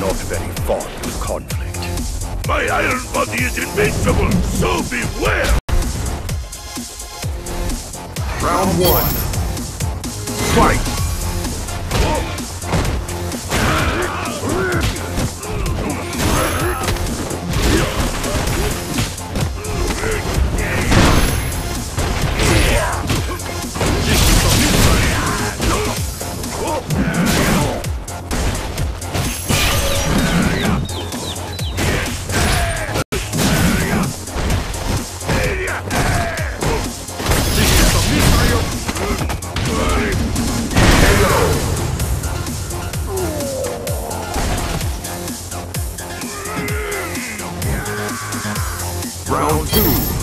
not very fond of conflict. My iron body is invincible, so beware! Round one. Fight! Two.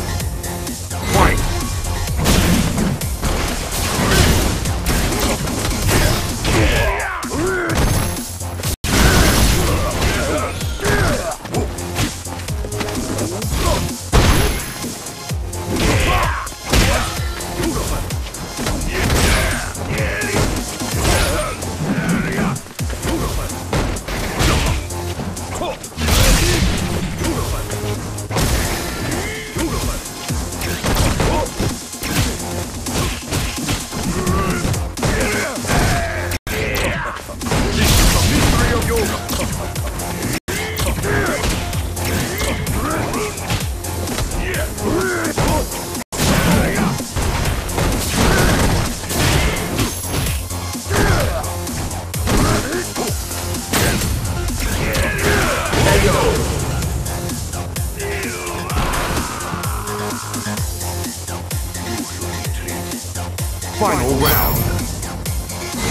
Final round.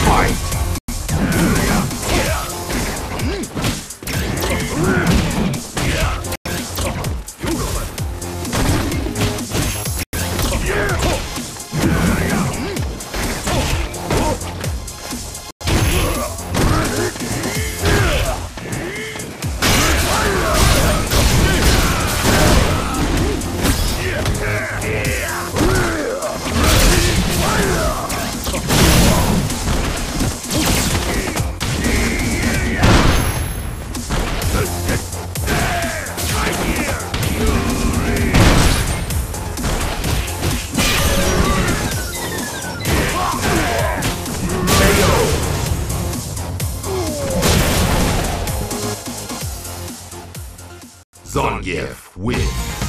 Fight! Zangief wins.